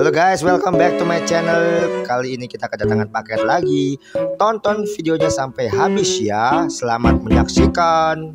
Halo guys, welcome back to my channel. Kali ini kita kedatangan paket lagi. Tonton videonya sampai habis ya. Selamat menyaksikan.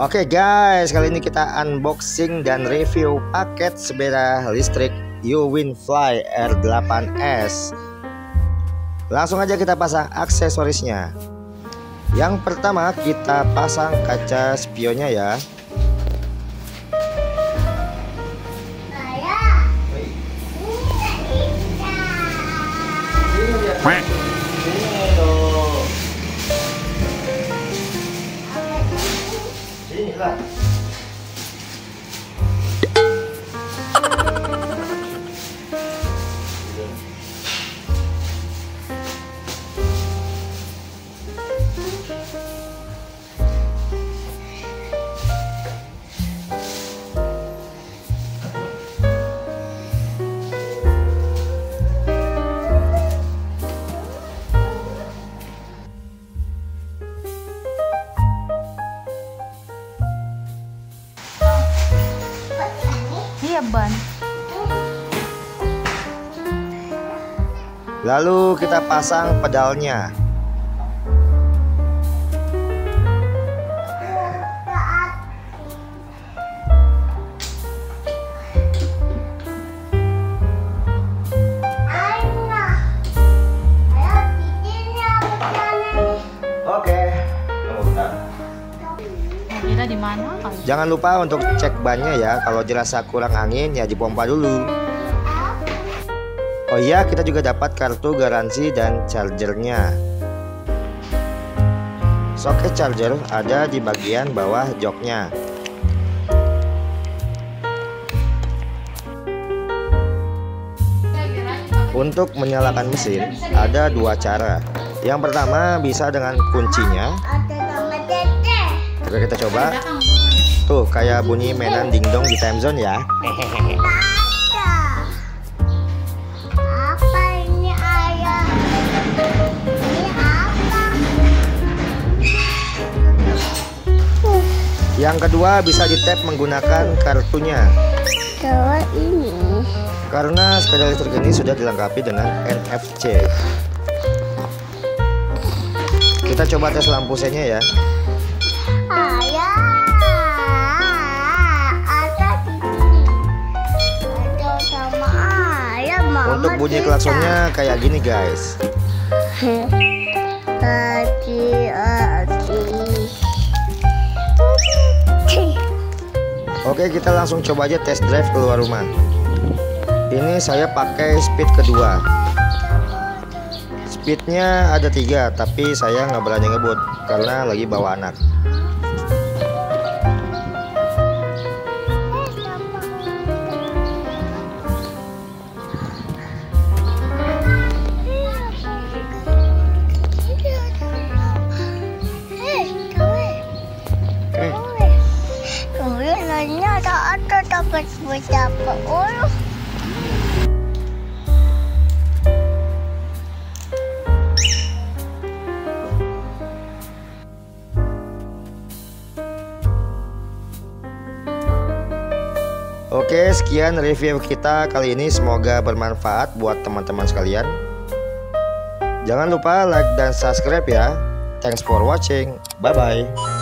Oke guys, kali ini kita unboxing dan review paket sepeda listrik Uwinfly R8S. Langsung aja kita pasang aksesorisnya. Yang pertama kita pasang kaca spionnya ya. Iya ban. Lalu kita pasang pedalnya. Kira di mana? Jangan lupa untuk cek bannya ya. Kalau dirasa kurang angin ya dipompa dulu. Oh iya, kita juga dapat kartu garansi dan chargernya. Soket charger ada di bagian bawah joknya. Untuk menyalakan mesin ada dua cara. Yang pertama bisa dengan kuncinya. Oke kita coba. Tuh kayak bunyi mainan dingdong di time zone ya. Apa ini ayah? Ini apa? Yang kedua bisa di tap menggunakan kartunya. Kalau ini Karena sepeda listrik ini sudah dilengkapi dengan NFC. Kita coba tes lampu senya ya. Untuk bunyi klaksonnya kayak gini guys. Oke kita langsung coba aja test drive keluar rumah. Ini saya pakai speed kedua. Speednya ada tiga, tapi saya nggak berani ngebut karena lagi bawa anak. Berapa? Oke, sekian review kita kali ini. Semoga bermanfaat buat teman-teman sekalian. Jangan lupa like dan subscribe ya. Thanks for watching. Bye bye.